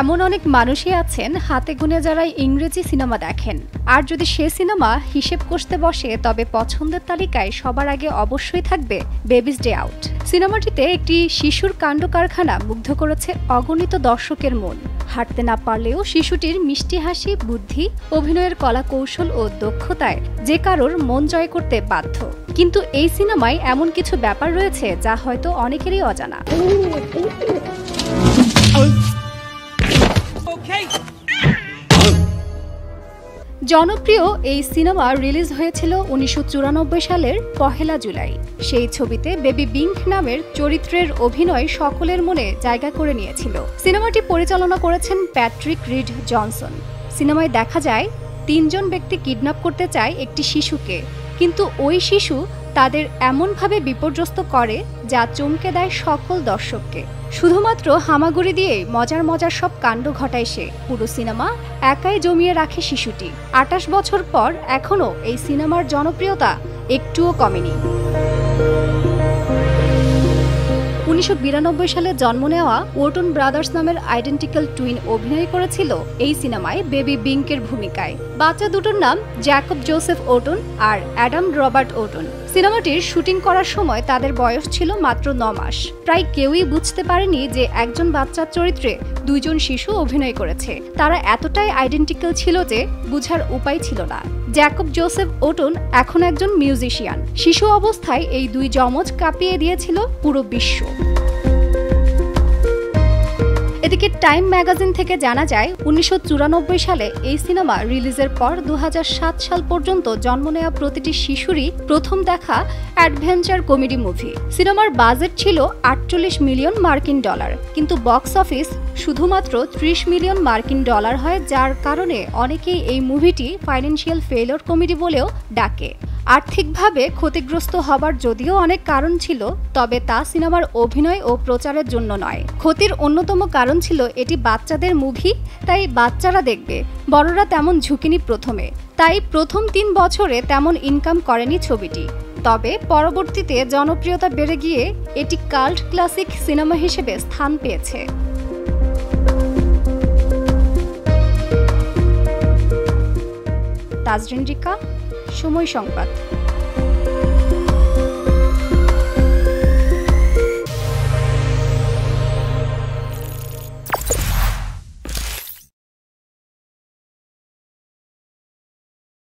এমন অনেক মানুষই আছেন হাতে গুনে যারা ইংরেজি সিনেমা দেখেন। আর যদি সে সিনেমা হিসেব কষতে বসে তবে পছন্দের তালিকায় সবার আগে অবশ্যই থাকবে বেবিস ডে আউট। সিনেমাটিতে একটি শিশুর কাণ্ড কারখানা মুগ্ধ করেছে অগণিত দর্শকের মন। হাঁটতে না পারলেও শিশুটির মিষ্টি হাসি বুদ্ধি অভিনয়ের কলা কৌশল ও দক্ষতায় যে কারোর মন জয় করতে বাধ্য। কিন্তু এই সিনেমায় এমন কিছু ব্যাপার রয়েছে যা হয়তো অনেকেরই অজানা। জনপ্রিয় এই সিনেমা রিলিজ হয়েছিল উনিশশো চুরানব্বই সালের পহেলা জুলাই। সেই ছবিতে বেবি বিঙ্ক নামের চরিত্রের অভিনয় সকলের মনে জায়গা করে নিয়েছিল। সিনেমাটি পরিচালনা করেছেন প্যাট্রিক রিড জনসন। সিনেমায় দেখা যায়, তিনজন ব্যক্তি কিডন্যাপ করতে চায় একটি শিশুকে, কিন্তু ওই শিশু তাদের এমনভাবে বিপর্যস্ত করে যা চমকে দেয় সকল দর্শককে। শুধুমাত্র হামাগুড়ি দিয়ে মজার মজার সব কাণ্ড ঘটায় সে। পুরো সিনেমা একাই জমিয়ে রাখে শিশুটি। আটাশ বছর পর এখনও এই সিনেমার জনপ্রিয়তা একটুও কমেনি। উনিশশো বিরানব্বই সালে জন্ম নেওয়া ওটন ব্রাদার্স নামের আইডেন্টিক্যাল টুইন অভিনয় করেছিল এই সিনেমায় বেবি বিঙ্কের ভূমিকায়। বাচ্চা দুটোর নাম জ্যাকব জোসেফ ওটন আর অ্যাডাম রবার্ট ওটন সিনেমাটির শুটিং করার সময় তাদের বয়স ছিল মাত্র ন মাস। প্রায় কেউই বুঝতে পারেনি যে একজন বাচ্চার চরিত্রে দুইজন শিশু অভিনয় করেছে। তারা এতটাই আইডেন্টিক্যাল ছিল যে বুঝার উপায় ছিল না। জ্যাকব জোসেফ ওটন এখন একজন মিউজিশিয়ান। শিশু অবস্থায় এই দুই যমজ কাঁপিয়ে দিয়েছিল পুরো বিশ্ব। এদিকে টাইম ম্যাগাজিন থেকে জানা যায়, উনিশশো চুরানব্বই সালে এই সিনেমা রিলিজের পর দু হাজার সাত সাল পর্যন্ত জন্ম নেওয়া প্রতিটি শিশুরই প্রথম দেখা অ্যাডভেঞ্চার কমেডি মুভি। সিনেমার বাজেট ছিল আটচল্লিশ মিলিয়ন মার্কিন ডলার, কিন্তু বক্স অফিস শুধুমাত্র ত্রিশ মিলিয়ন মার্কিন ডলার হয়, যার কারণে অনেকেই এই মুভিটি ফাইন্যান্সিয়াল ফেলোর কমেডি বলেও ডাকে। আর্থিকভাবে ক্ষতিগ্রস্ত হবার যদিও অনেক কারণ ছিল, তবে তা সিনেমার অভিনয় ও প্রচারের জন্য নয়। ক্ষতির অন্যতম কারণ ছিল এটি বাচ্চাদের মুভি, তাই বাচ্চারা দেখবে। বড়রা তেমন ঝুঁকিনি প্রথমে। তাই প্রথম তিন বছরে তেমন ইনকাম করেনি ছবিটি। তবে পরবর্তীতে জনপ্রিয়তা বেড়ে গিয়ে এটি কাল্ট ক্লাসিক সিনেমা হিসেবে স্থান পেয়েছে। তাজরিন রিকা সময় সংবাদ।